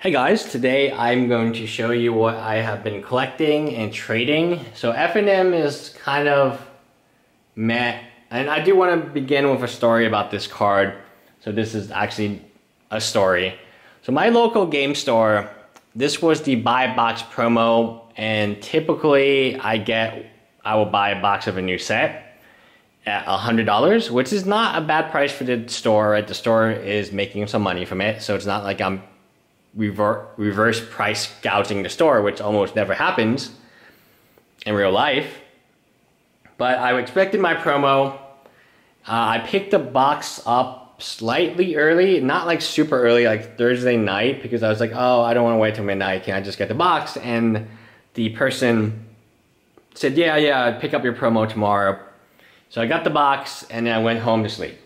Hey guys, today I'm going to show you what I have been collecting and trading. So FNM is kind of meh, and I do want to begin with a story about this card. So this is actually a story. So my local game store, this was the buy box promo, and typically I get, I will buy a box of a new set at $100, which is not a bad price for the store, right? The store is making some money from it, so it's not like I'm rever reverse price gouging the store, which almost never happens in real life. But I expected my promo. Uh, I picked the box up slightly early, not like super early, like Thursday night, because I was like, oh, I don't want to wait till midnight. Can I just get the box? And the person said, yeah, yeah, pick up your promo tomorrow. So I got the box and then I went home to sleep.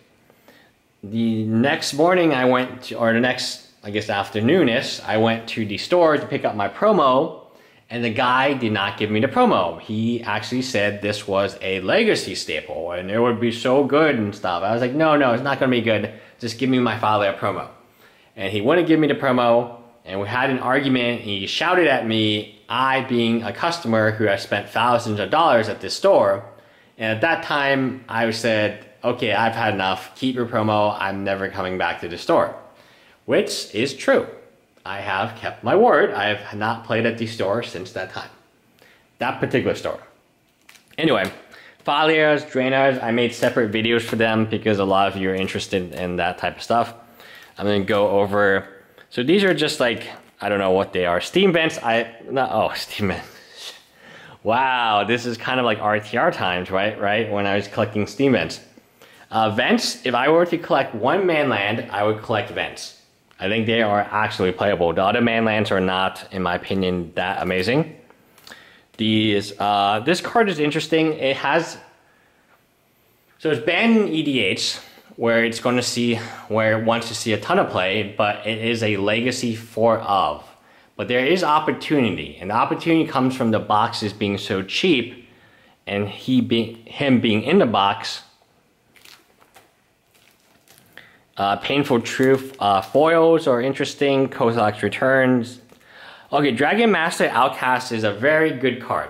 The next morning I went to, or the next, I guess afternoonish, I went to the store to pick up my promo and the guy did not give me the promo. He actually said this was a legacy staple and it would be so good and stuff. I was like, no, no, it's not gonna be good. Just give me my father a promo. And he wouldn't give me the promo and we had an argument and he shouted at me, I being a customer who has spent thousands of dollars at this store, and at that time, I said, okay, I've had enough. Keep your promo. I'm never coming back to the store. Which is true. I have kept my word. I have not played at the store since that time. That particular store. Anyway, Faliers, drainers, I made separate videos for them because a lot of you are interested in that type of stuff. I'm gonna go over, so these are just like, I don't know what they are. Steam vents, I, oh, Steam vents. Wow, this is kind of like RTR times, right? Right, when I was collecting Steam vents. Uh, vents, if I were to collect one manland, I would collect vents. I think they are actually playable. The other manlands are not, in my opinion, that amazing. These, uh, this card is interesting. It has, so it's banned in EDH, where it's going to see, where it wants to see a ton of play, but it is a legacy for of. But there is opportunity, and the opportunity comes from the boxes being so cheap, and he being him being in the box. Uh, Painful Truth uh, foils are interesting. Kozilek's Returns. Okay, Dragon Master Outcast is a very good card.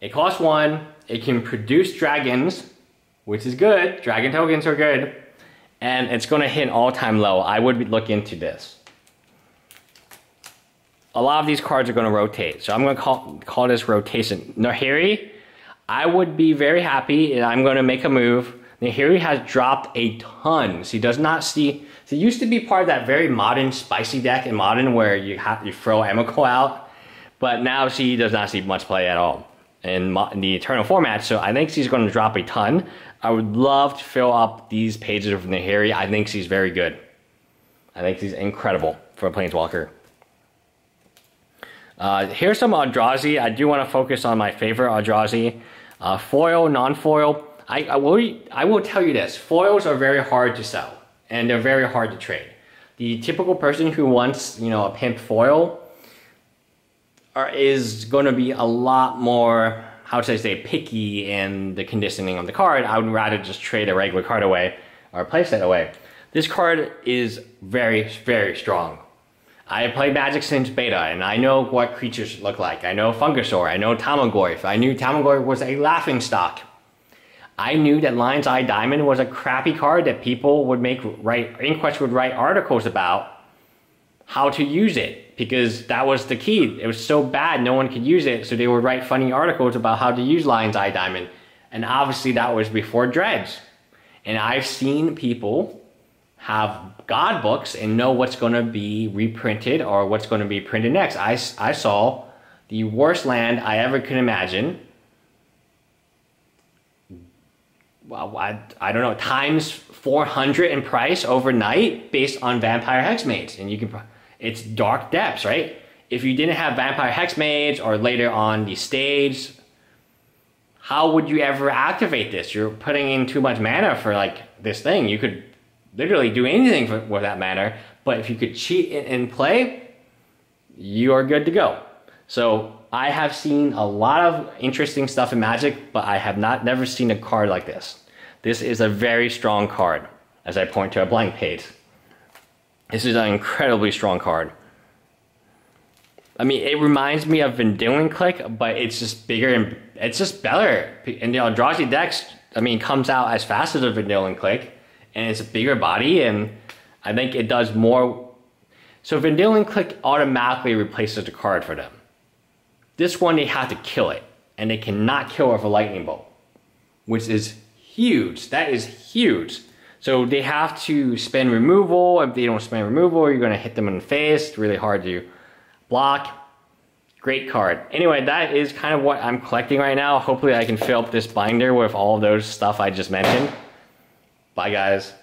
It costs one. It can produce dragons, which is good. Dragon tokens are good. And it's going to hit an all-time low. I would look into this a lot of these cards are going to rotate. So I'm going to call, call this rotation. Nahiri, I would be very happy and I'm going to make a move. Nahiri has dropped a ton. So he does not see, so he used to be part of that very modern spicy deck in modern where you have you throw Emrakul out. But now she does not see much play at all in, in the Eternal format. So I think she's going to drop a ton. I would love to fill up these pages of Nahiri. I think she's very good. I think she's incredible for a Planeswalker. Uh, here's some Eldrazi. I do want to focus on my favorite Eldrazi. Uh, foil, non-foil. I, I, will, I will tell you this. Foils are very hard to sell. And they're very hard to trade. The typical person who wants, you know, a pimp foil are, is going to be a lot more, how should I say, picky in the conditioning of the card. I would rather just trade a regular card away or place it away. This card is very, very strong. I played Magic since beta, and I know what creatures look like. I know Fungusaur, I know Tarmogoyf. I knew Tarmogoyf was a laughing stock. I knew that Lion's Eye Diamond was a crappy card that people would make write Inquest would write articles about how to use it because that was the key. It was so bad no one could use it, so they would write funny articles about how to use Lion's Eye Diamond. And obviously that was before Dredge. And I've seen people have God books and know what's going to be reprinted or what's going to be printed next. I, I saw the worst land I ever could imagine. Well, I, I don't know, times 400 in price overnight based on Vampire Hexmage. And you can, it's dark depths, right? If you didn't have Vampire Hexmage or later on the stage, how would you ever activate this? You're putting in too much mana for like this thing. You could literally do anything for, for that matter. But if you could cheat in play, you are good to go. So I have seen a lot of interesting stuff in Magic, but I have not never seen a card like this. This is a very strong card, as I point to a blank page. This is an incredibly strong card. I mean, it reminds me of Vendilion Clique, but it's just bigger and it's just better. And the Eldrazi decks, I mean, comes out as fast as a Vendilion Clique, and it's a bigger body, and I think it does more. So Vendilion Clique automatically replaces the card for them. This one, they have to kill it, and they cannot kill it with a Lightning Bolt, which is huge. That is huge. So they have to spend removal. If they don't spend removal, you're going to hit them in the face. It's really hard to block. Great card. Anyway, that is kind of what I'm collecting right now. Hopefully I can fill up this binder with all those stuff I just mentioned. Bye guys.